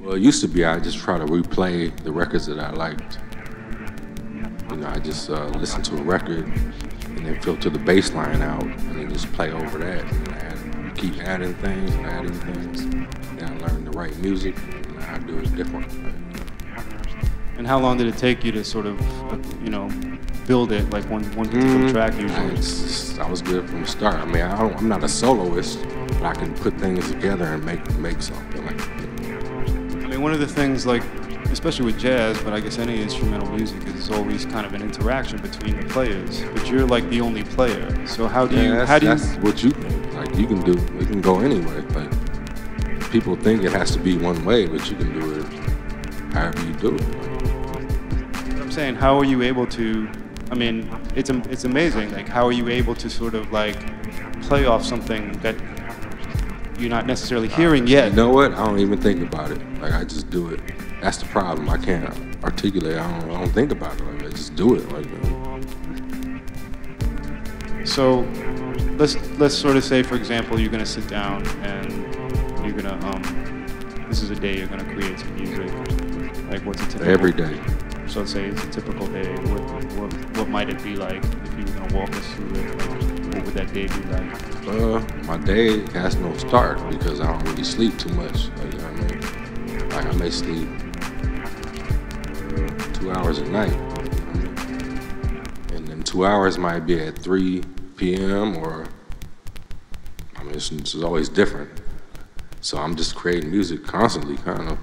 Well, it used to be I just try to replay the records that I liked. You know, I just uh, listen to a record and then filter the bass line out and then just play over that. And add, keep adding things and adding things. Then I learn the right music and I do it different. And how long did it take you to sort of, you know, build it like one one particular Mm, track I, usually? it's- I was good from the start. I mean, I don't, I'm not a soloist, but I can put things together and make make something. Like, Mean, one of the things like, especially with jazz, but I guess any instrumental music is always kind of an interaction between the players. But you're like the only player, so how do you that's, how do you that's what you. Like you can do, it can go anyway. Like people think it has to be one way, but you can do it however you do it. I'm saying, how are you able to? I mean, it's it's amazing. Like, how are you able to sort of like play off something that you're not necessarily hearing yet? You know what? I don't even think about it. Like I just do it. That's the problem. I can't articulate. I don't, I don't think about it. Like I just do it. Like So, let's let's sort of say, for example, you're gonna sit down and you're gonna um, this is a day you're gonna create some music. Like, what's a typical every day. So let's say it's a typical day. What, what, what might it be like if you were gonna walk us through it? Would that day be like? Uh, my day has no start because I don't really sleep too much. Like, you know what I mean? Like I may sleep two hours a night, and then two hours might be at 3 p.m. or I mean, it's, always different. So I'm just creating music constantly, kind of.